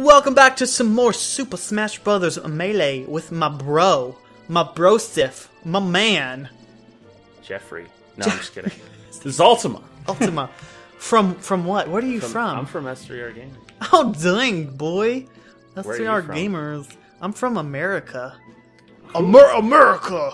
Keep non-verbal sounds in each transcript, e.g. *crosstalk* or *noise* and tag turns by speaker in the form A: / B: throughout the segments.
A: Welcome back to some more Super Smash Brothers Melee with my bro, my bro stiff, my man,
B: Jeffrey. No, I'm just *laughs* kidding. This is Ultima.
A: Ultima. from from what? Where are you from?
B: I'm from S3R Gaming. *laughs*
A: Oh dang, boy. That's
B: Where are
A: three
B: you
A: hour
B: from?
A: gamers. I'm from America. Amer- America.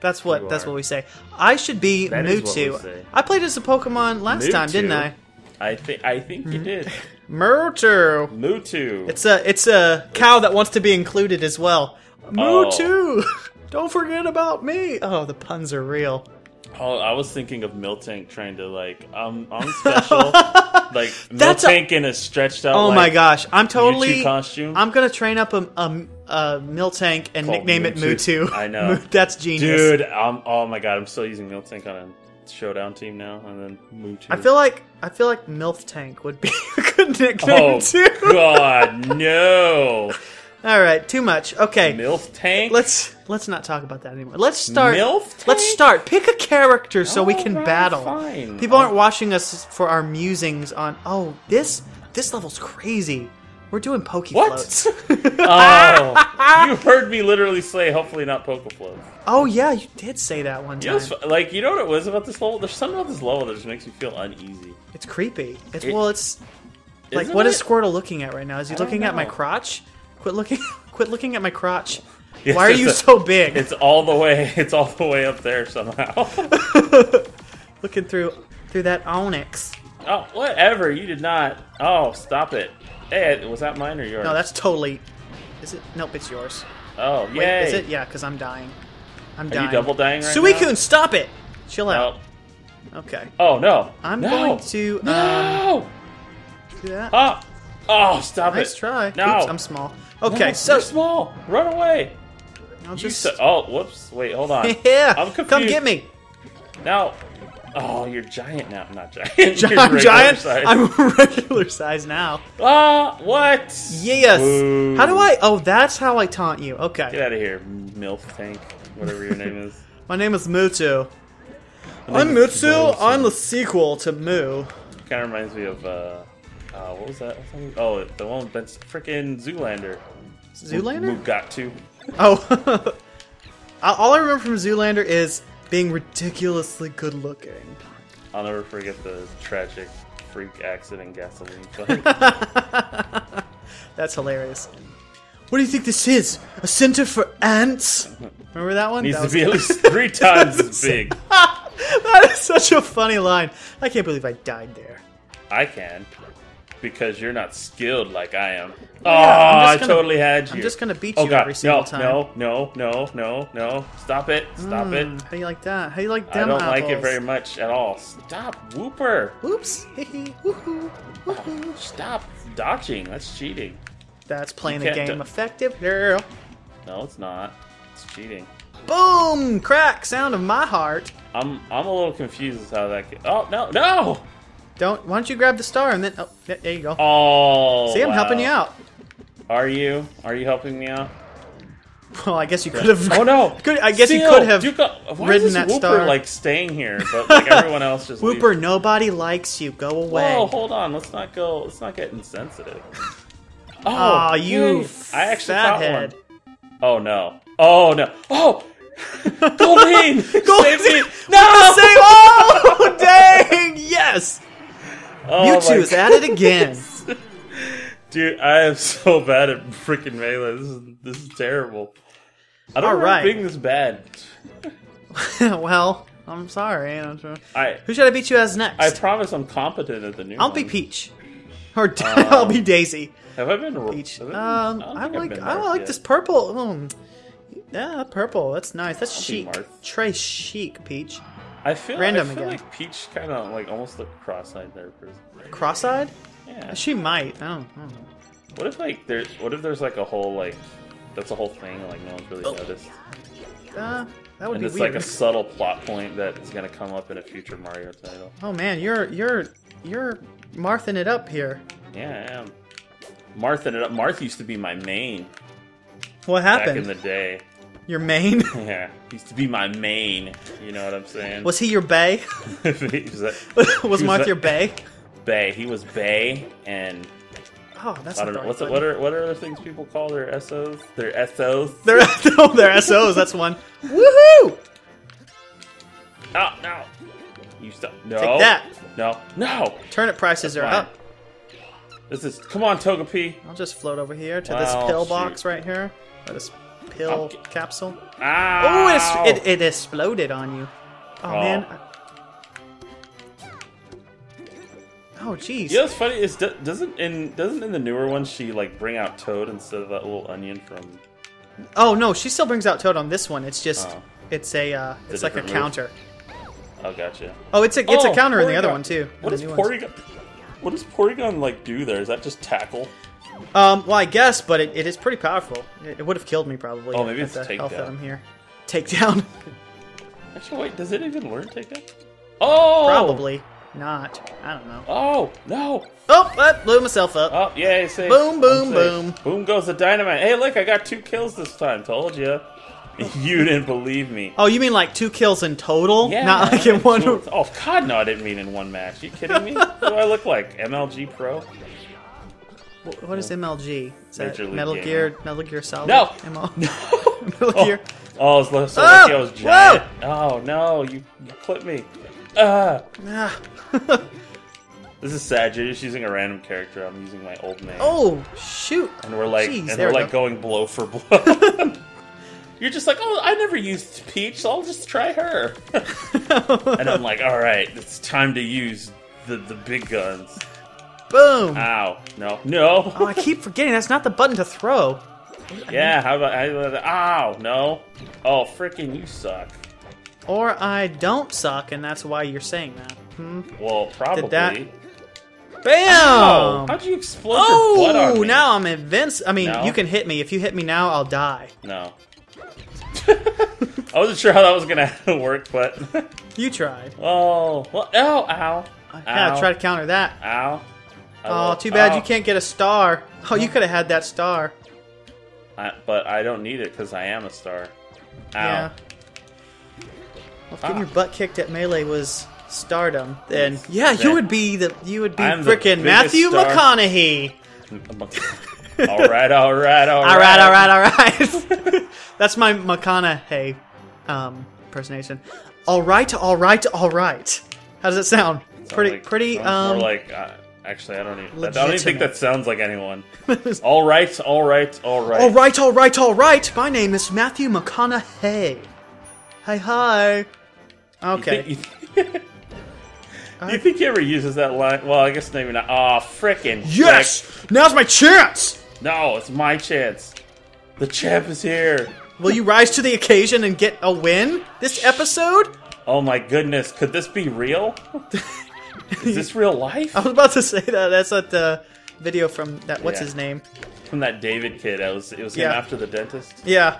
A: That's what
B: You
A: that's
B: are.
A: what we say. I should be
B: That is what we
A: Mewtwo.
B: say.
A: I played as a Pokemon last time, didn't
B: Mewtwo?
A: I?
B: I think I think you hmm. did. *laughs*
A: Mewtwo.
B: Mewtwo.
A: It's a it's a cow that wants to be included as well.
B: Oh. *laughs*
A: Don't forget about me. Oh, the puns are real.
B: oh, I was thinking of Miltank trying to like um I'm special. *laughs* like
A: That's a-
B: Miltank in a stretched out
A: Oh
B: like,
A: my gosh, I'm totally.
B: Mewtwo costume.
A: I'm gonna train up a a, a Miltank and
B: Called
A: nickname it
B: Mewtwo.
A: Mewtwo.
B: I *laughs* know.
A: That's genius.
B: Dude, um, oh my god, I'm still using Miltank on a showdown team now, and then Mewtwo.
A: I feel like I feel like Milf Tank would be a *laughs* good nickname
B: Oh
A: too.
B: god, no!
A: All right, too much. Okay,
B: Milf Tank.
A: let's let's not talk about that anymore. Let's start.
B: Milf
A: Let's start. Pick a character so we oh, can
B: Alright,
A: battle.
B: fine.
A: People aren't oh. watching us for our musings on. Oh, this this level's crazy. We're doing Poke
B: What?
A: floats. *laughs* *laughs*
B: Oh, you heard me literally say, hopefully not Pokeflow.
A: oh yeah, you did say that one time.
B: fu- like, you know what it was about this level? There's something about this level that just makes me feel uneasy.
A: It's creepy. It's
B: It-
A: well, it's like
B: Isn't
A: what
B: it?
A: is Squirtle looking at right now? Is he
B: I
A: looking at my crotch? Quit looking! *laughs* Quit looking at my crotch.
B: Yes,
A: Why are you
B: a-
A: so big?
B: It's all the way. *laughs* It's all the way up there somehow. *laughs*
A: Looking through through that Onix.
B: oh, whatever. You did not. Oh, stop it. Hey, was that mine or yours?
A: No, that's totally. Is it? Nope, it's yours.
B: Oh,
A: Wait,
B: yay.
A: is it? Yeah, because I'm dying. I'm
B: Are
A: dying.
B: you double dying right
A: Suicune,
B: now?
A: stop it! Chill out.
B: No.
A: Okay.
B: Oh no.
A: I'm
B: no.
A: going to um,
B: No.
A: That.
B: Ah. Oh, stop
A: nice
B: it.
A: try.
B: No.
A: Oops, I'm small. Okay,
B: No,
A: so
B: you're small. Run away.
A: I'll just.
B: said, oh, whoops. Wait, hold on. *laughs*
A: yeah,
B: I'm confused.
A: come get me.
B: Now, oh, you're giant now. Not giant. *laughs*
A: I'm giant.
B: size.
A: I'm *laughs* regular size now.
B: Ah, what?
A: Yes.
B: Boo.
A: How do I? Oh, that's how I taunt you. Okay.
B: Get out of here, MILF Tank, whatever your name is.
A: My name is.
B: My
A: I'm
B: name is
A: Mewtwo.
B: Mewtwo.
A: I'm the sequel to Moo.
B: Kind of reminds me of, uh, uh, what was that? Oh, the one that's freaking Zoolander.
A: Zoolander?
B: Mugatu.
A: Oh. *laughs* All I remember from Zoolander is being ridiculously good looking.
B: I'll never forget the tragic freak accident gasoline *laughs* fight.
A: That's hilarious. What do you think this is? A center for ants? Remember that one?
B: Needs
A: That
B: to be at least *laughs* three times as big.
A: that is such a funny line. I can't believe I died there.
B: I can. Because you're not skilled like I am. Oh,
A: I'm just
B: I
A: gonna-
B: totally had you.
A: I'm just gonna beat
B: oh,
A: you
B: God.
A: every single
B: no,
A: time.
B: No, no, no, no, no. Stop it. Stop it.
A: Hmm, How do you like that? How do you like
B: that?
A: I
B: don't like it very much at all. Stop, Wooper.
A: Oops. Hee *laughs* hee. Woohoo. Woohoo.
B: Stop dodging. That's cheating.
A: That's playing the game effective. Girl.
B: No, it's not. It's cheating.
A: Boom! Crack! Sound of my heart.
B: I'm I'm a little confused as how that. Can, oh no no.
A: Don't. Why don't you grab the star and then? Oh, there you go.
B: Oh.
A: See, I'm helping you out.
B: Are you? Are you helping me out?
A: Well, I guess you could have.
B: Oh no! *laughs*
A: Could, I guess you could have.
B: you got- why
A: ridden
B: is
A: that
B: Wooper,
A: star.
B: like staying here, but like *laughs* everyone else just.
A: Wooper,
B: leaves?
A: nobody likes you. Go away.
B: Whoa, hold on. Let's not go. Let's not get insensitive. Oh,
A: Aw, you.
B: I actually caught one. Oh no! Oh no! Oh, *laughs* save me! No!
A: Say, oh, dang! Yes!
B: Oh,
A: Mewtwo is at it again. *laughs*
B: Dude, I am so bad at freaking melee. This is this is terrible. I don't
A: All right.
B: being this bad. *laughs*
A: well, I'm sorry. I'm sorry.
B: I
A: Who should I beat you as next?
B: I promise I'm competent at the new.
A: I'll
B: one.
A: be Peach. Or *laughs* I'll be Daisy.
B: Have I been
A: Peach.
B: have
A: Um,
B: I don't
A: I,
B: think I've
A: like I like
B: yet.
A: this purple. Um, yeah, purple. That's nice. That's
B: I'll
A: chic. Trey chic, Peach.
B: I feel
A: Random
B: I feel
A: again.
B: like Peach kind of like almost looked cross-eyed there. For,
A: Cross-eyed?
B: yeah.
A: She might. I don't, I don't know.
B: What if like there's what if there's like a whole like that's a whole thing and like no one's really
A: Oh.
B: noticed
A: Uh, that would
B: and
A: be
B: it's
A: weird.
B: like a subtle plot point that is gonna come up in a future Mario title.
A: Oh man, you're you're you're Marthing it up here.
B: Yeah, I am. Marth ended up. Marth used to be my main
A: What happened?
B: back
A: happened?
B: in the day.
A: Your main? *laughs*
B: Yeah, used to be my main. You know what I'm saying?
A: Was he your bay? *laughs*
B: He was that- *laughs*
A: was Marth your bay?
B: Bay. He was Bay, and
A: Oh, that's
B: I don't know. What's it, what are what are other things people call their SOs? Their SOs?
A: They're no, they're SOs. That's one. Woohoo!
B: No, no. You stop. No.
A: Take that.
B: No. No.
A: Turnip prices are
B: Fine.
A: up.
B: This is. Come on, Togepi.
A: I'll just float over here to
B: Wow,
A: this pill box right here. Pill
B: Okay.
A: capsule.
B: Ow.
A: Oh, it, it, it exploded on you. Oh,
B: Oh.
A: man. Oh, jeez.
B: You know what's funny is doesn't in doesn't in the newer ones she like bring out Toad instead of that little onion from
A: Oh, no, she still brings out Toad on this one. It's just,
B: Oh.
A: it's a, uh,
B: It's a
A: like a
B: move.
A: counter.
B: Oh gotcha.
A: Oh, it's a, it's a
B: Oh,
A: counter in the other one, too.
B: What
A: in
B: does
A: the ones.
B: Porygon What does Porygon like do there? Is that just tackle?
A: Um, well, I guess, but it, it is pretty powerful. It, it would have killed me probably.
B: Oh, maybe it's
A: the health that. I'm here. Takedown? *laughs*
B: Actually wait, does it even learn takedown? Oh
A: probably not. I don't know.
B: Oh no!
A: Oh, I blew myself up.
B: Oh yay, safe.
A: Boom, boom, boom.
B: Boom goes the dynamite. Hey look, I got two kills this time. Told you. *laughs* you didn't believe me.
A: Oh, you mean like two kills in total?
B: Yeah,
A: Not like in one. *laughs*
B: Oh God, no! I didn't mean in one match. you kidding me? what do I look like? MLG Pro?
A: Wh- What is MLG? Is that
B: Major League
A: Metal
B: Gaming.
A: Gear? Metal Gear Solid?
B: No.
A: ML- *laughs*
B: No. *laughs*
A: Metal
B: Oh,
A: Gear.
B: oh, it's so
A: Oh,
B: was giant. Oh no, you, you clipped me. Ah.
A: Ah. *laughs*
B: This is sad. You're just using a random character. I'm using my old name.
A: oh shoot!
B: and we're like,
A: Jeez,
B: and we're
A: we
B: like
A: go.
B: going blow for blow. You're just like, oh, I never used Peach, so I'll just try her. and I'm like, all right, it's time to use the the big guns.
A: Boom!
B: Ow, no, no.
A: oh, I keep forgetting that's not the button to throw.
B: yeah, how about I? Ow, no. Oh, freaking, you suck.
A: Or I don't suck, and that's why you're saying that. Hmm.
B: Well, probably.
A: that- Bam!
B: Ow, how'd you explode your butt on
A: Oh, now I'm invincible. I mean,
B: No?
A: you can hit me. If you hit me now, I'll die.
B: No. *laughs* I wasn't sure how that was gonna *laughs* work, but
A: You tried.
B: oh, well, ow, ow,
A: Yeah,
B: ow,
A: try to counter that.
B: ow.
A: Oh, too bad
B: ow.
A: you can't get a star. Oh, you could have had that star.
B: I, but I don't need it because I am a star. Ow.
A: Yeah. Well, if getting
B: Ah.
A: your butt kicked at melee was stardom, then
B: Yes.
A: yeah, you would be the you would be freaking Matthew
B: star.
A: McConaughey. *laughs*
B: all right, all right, all right.
A: All right, all right, all right. *laughs* That's my McConaughey um, impersonation. All right, all right, all right. How does it sound?
B: Sounds
A: pretty,
B: like-
A: pretty. Um,
B: more like. Uh, actually, I don't even. I don't even think that sounds like anyone. *laughs* all right, all right, all right.
A: all right, all right, all right. My name is Matthew McConaughey. Hi, hi.
B: You
A: Okay.
B: think, you, *laughs* you think he ever uses that line? Well, I guess maybe not. Oh, frickin'
A: yes, now's my chance.
B: No, it's my chance. The champ is here.
A: Will you rise to the occasion and get a win this episode?
B: Oh my goodness, could this be real? *laughs* Is this real life?
A: I was about to say that. That's not the video from that. What's
B: Yeah.
A: his name?
B: From that David kid. I was, it was him
A: Yeah.
B: after the dentist.
A: Yeah.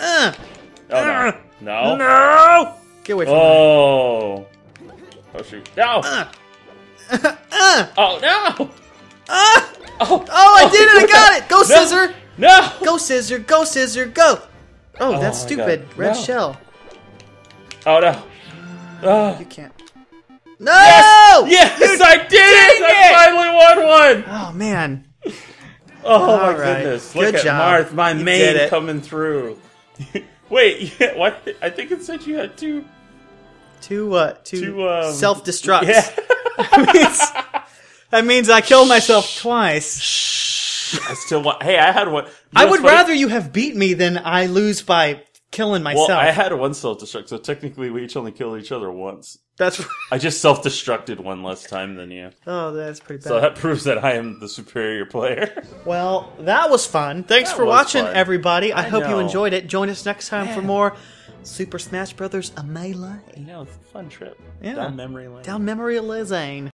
A: Uh,
B: Oh no.
A: Uh,
B: No?
A: no! Get away from me.
B: Oh. Oh shoot. No!
A: Uh, *laughs* uh,
B: Oh no!
A: uh.
B: Oh,
A: Oh, I did it! I got it! Go, *laughs* scissor!
B: No!
A: Go, scissor! Go, scissor! Go! Oh,
B: Oh
A: that's
B: my
A: stupid.
B: God.
A: Red
B: No.
A: shell.
B: Oh no! Oh.
A: You can't. No!
B: Yes, I did it!
A: dang
B: I finally won one!
A: Oh man.
B: Oh
A: All
B: my
A: right.
B: goodness! Look
A: Good
B: at
A: job.
B: Marth, my
A: You
B: main coming through. *laughs* Wait, yeah, *laughs* what? I think it said you had two.
A: Two what? Two,
B: Two, um,
A: self-destructs.
B: Yeah. *laughs*
A: that, means, that means I killed myself twice.
B: I still want. Hey, I had one. You
A: I would rather you have beat me than I lose by killing myself.
B: Well, I had one self destruct, so technically we each only killed each other once.
A: That's *laughs*
B: I just self destructed one less time than you.
A: oh, that's pretty bad.
B: So that proves that I am the superior player. *laughs*
A: Well, that was fun. Thanks
B: That
A: for watching,
B: fun.
A: everybody. I,
B: I
A: hope you enjoyed it. Join us next time for more Super Smash Brothers Melee
B: you know, it's a fun trip.
A: Yeah.
B: Down memory lane.
A: down memory lane.